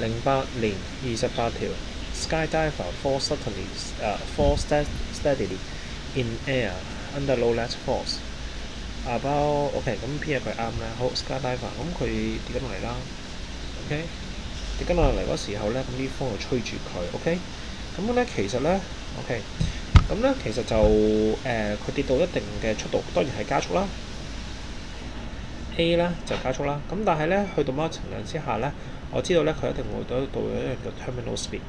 零八年二十八條，skydiver fall suddenly 誒、fall steadily in air under low net force。about OK，咁編嘢佢啱啦。好，skydiver，咁佢跌緊落嚟啦。OK，跌緊落嚟嗰時候咧，咁啲風就吹住佢。OK，咁咧其實咧，OK，咁咧其實就誒佢、跌到一定嘅速度，當然係加速啦。A 咧就加速啦，咁但係咧去到某一層量之下咧，我知道咧佢一定會到到一樣叫 terminal speed。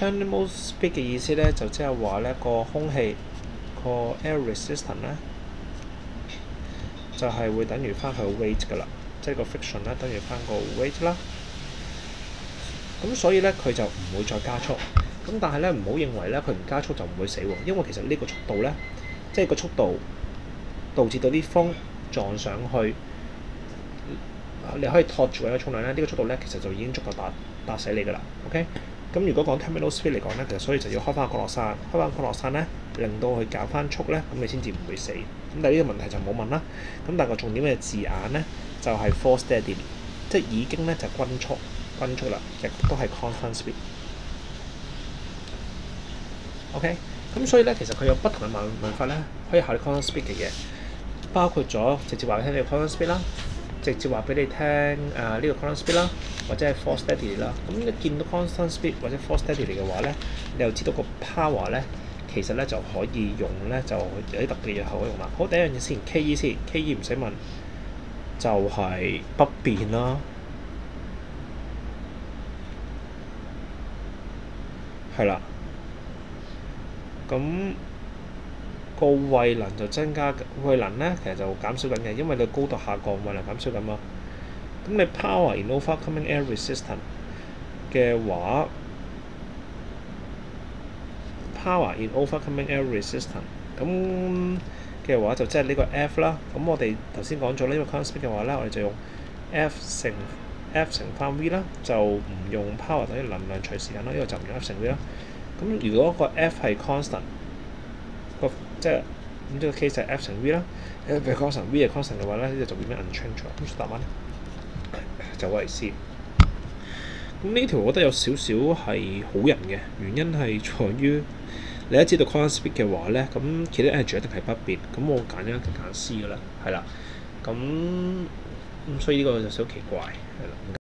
terminal speed 嘅意思咧就即係話咧個空氣個 air resistance 咧就係、會等於翻佢 weight 噶啦，即係個 friction 咧等於翻個 weight 啦。咁所以咧佢就唔會再加速。咁但係咧唔好認為咧佢唔加速就唔會死喎，因為其實呢個速度咧，即係個速度導致到啲風撞上去，你可以托住佢嘅重量咧，呢、個速度咧其實就已經足夠打打死你㗎啦。OK，咁如果講 terminal speed 嚟講咧，其實所以就要開翻降落傘，開翻降落傘咧，令到佢減翻速咧，咁你先至唔會死。咁但係呢個問題就冇問啦。咁但係個重點嘅字眼咧，就係、force steady，即係已經咧就均速均速啦，亦都係 constant speed。OK，咁所以咧其實佢有不同嘅問問法咧，可以考慮 constant speed 嘅嘢。包括咗直接話俾你聽呢個 constant speed 啦，直接話俾你聽誒呢、個 constant speed 啦，或者係 force steady 啦。咁你見到 constant speed 或者 force steady 嘅話咧，你又知道個 power 咧，其實咧就可以用咧，就有啲特別嘅嘢可以用啦。好，第一樣嘢先，Ke 先，Ke 唔使問，就係、不變啦，係啦。咁個位能就增加，位能咧其實就減少緊嘅，因為你高度下降，位能減少緊嘛。咁你 power in overcoming air resistance 嘅話，power in overcoming air resistance 咁嘅話就即係呢個 F 啦。咁我哋頭先講咗呢個 constant 嘅話咧，我哋就用 F 乘 F 乘翻 V 啦，就唔用 power 等於能量除時間啦，呢個就唔用 F 乘 V 啦。咁如果個 F 係 constant，個即係咁即係 case 係 F 乘 V 啦，F 係 constant，V 係 constant 嘅話咧，呢度就變咗 unchange 咗。咁答案咧就為 C。咁呢條我覺得有少少係好人嘅，原因係在於你一知道 constant speed 嘅話咧，咁其他 energy 一定係不變。咁我揀一定揀 C 噶啦，係啦。咁咁所以呢個就少少奇怪，係啦。